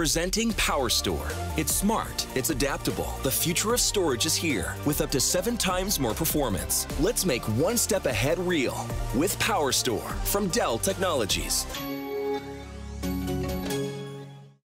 Presenting PowerStore. It's smart, it's adaptable. The future of storage is here with up to seven times more performance. Let's make one step ahead real with PowerStore from Dell Technologies.